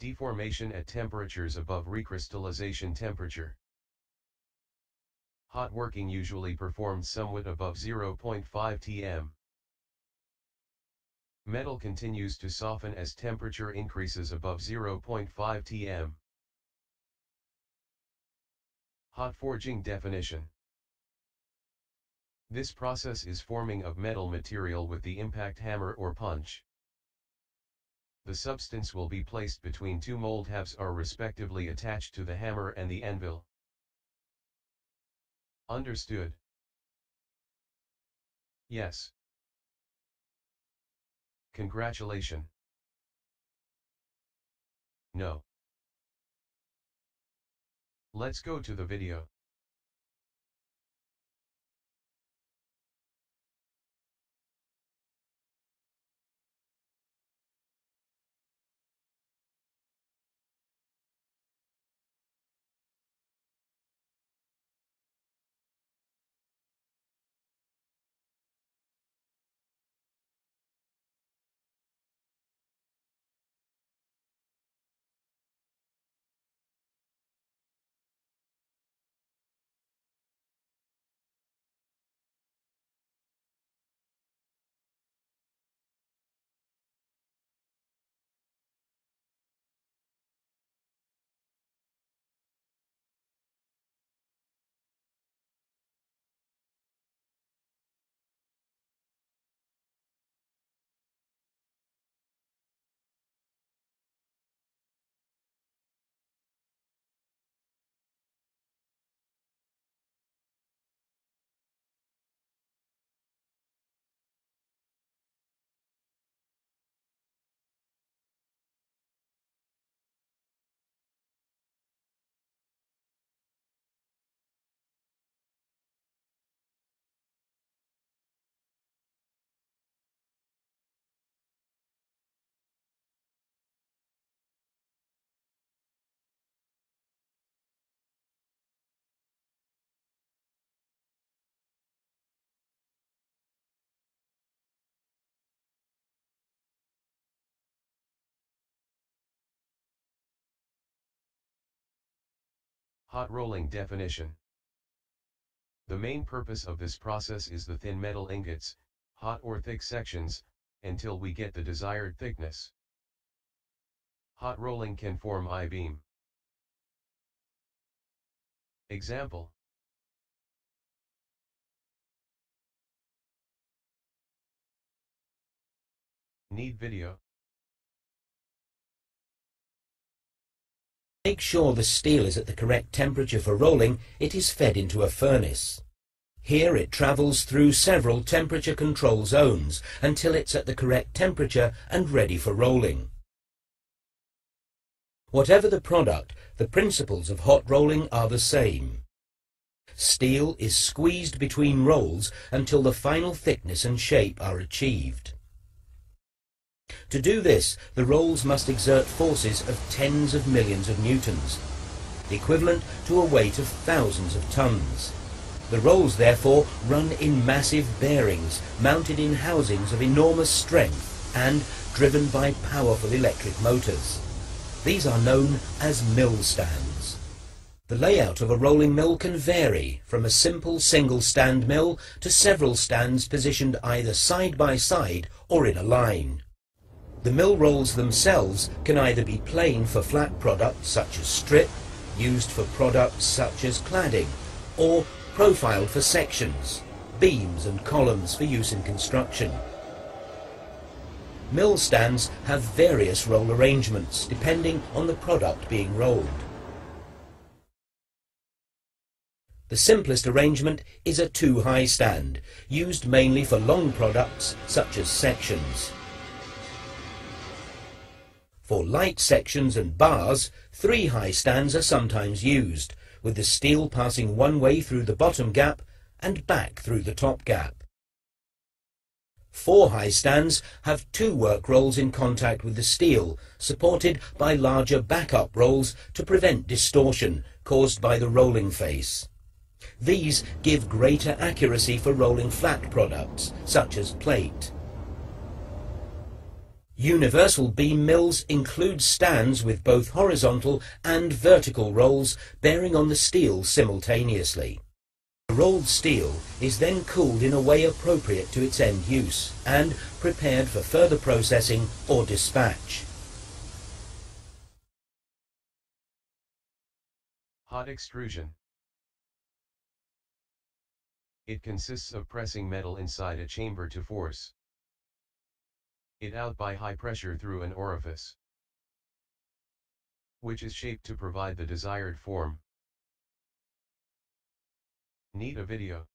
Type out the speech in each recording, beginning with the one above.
Deformation at temperatures above recrystallization temperature. Hot working usually performed somewhat above 0.5 tm. Metal continues to soften as temperature increases above 0.5 tm. Hot forging definition. This process is forming of metal material with the impact hammer or punch. The substance will be placed between two mold halves are respectively attached to the hammer and the anvil. Understood? Yes. Congratulation. No. Let's go to the video. Hot rolling definition. The main purpose of this process is the thin metal ingots, hot or thick sections, until we get the desired thickness. Hot rolling can form I-beam. Example. Need video? Make sure the steel is at the correct temperature for rolling, it is fed into a furnace. Here it travels through several temperature control zones until it's at the correct temperature and ready for rolling. Whatever the product, the principles of hot rolling are the same. Steel is squeezed between rolls until the final thickness and shape are achieved. To do this, the rolls must exert forces of tens of millions of newtons, equivalent to a weight of thousands of tons. The rolls, therefore, run in massive bearings, mounted in housings of enormous strength and driven by powerful electric motors. These are known as mill stands. The layout of a rolling mill can vary from a simple single stand mill to several stands positioned either side by side or in a line. The mill rolls themselves can either be plain for flat products such as strip, used for products such as cladding, or profiled for sections, beams and columns for use in construction. Mill stands have various roll arrangements depending on the product being rolled. The simplest arrangement is a two-high stand, used mainly for long products such as sections. For light sections and bars, three high stands are sometimes used, with the steel passing one way through the bottom gap and back through the top gap. Four high stands have two work rolls in contact with the steel, supported by larger backup rolls to prevent distortion caused by the rolling face. These give greater accuracy for rolling flat products, such as plate. Universal beam mills include stands with both horizontal and vertical rolls bearing on the steel simultaneously. The rolled steel is then cooled in a way appropriate to its end use and prepared for further processing or dispatch. Hot extrusion. It consists of pressing metal inside a chamber to force it out by high pressure through an orifice, which is shaped to provide the desired form. Need a video.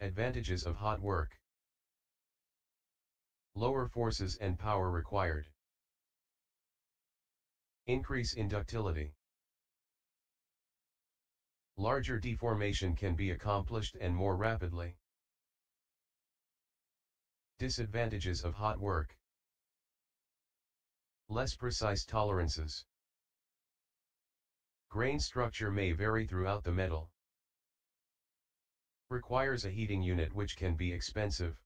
Advantages of hot work. Lower forces and power required. Increase in ductility. Larger deformation can be accomplished and more rapidly. Disadvantages of hot work. Less precise tolerances. Grain structure may vary throughout the metal. Requires a heating unit which can be expensive.